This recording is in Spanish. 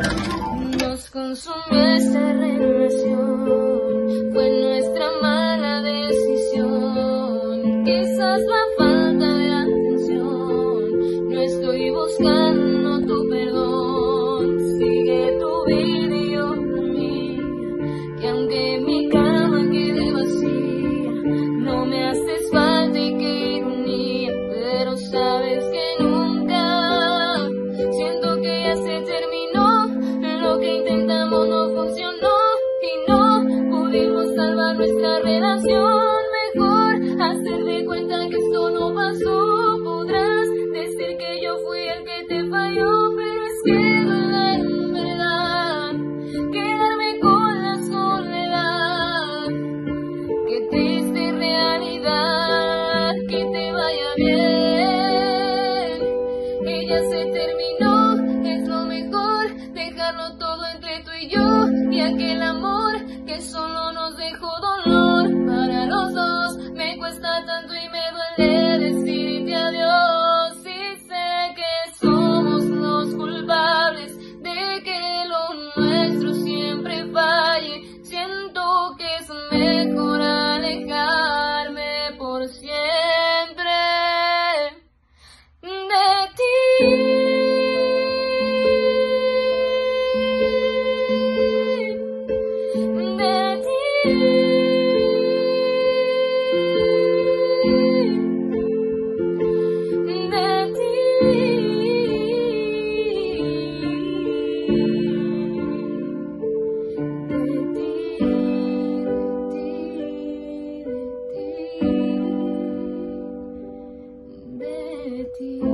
Nos consumió esta relación, fue nuestra mala decisión. Quizás la falta de atención, no estoy buscando tu perdón. Sigue tu vida Mejor hacer de cuenta que esto no pasó. Podrás decir que yo fui el que te falló, pero es que duele en verdad quedarme con la soledad. Qué triste realidad, que te vaya bien. Ella se terminó, es lo mejor, dejarlo todo entre tú y yo. Y aquel amor cuesta tanto y me duele. pity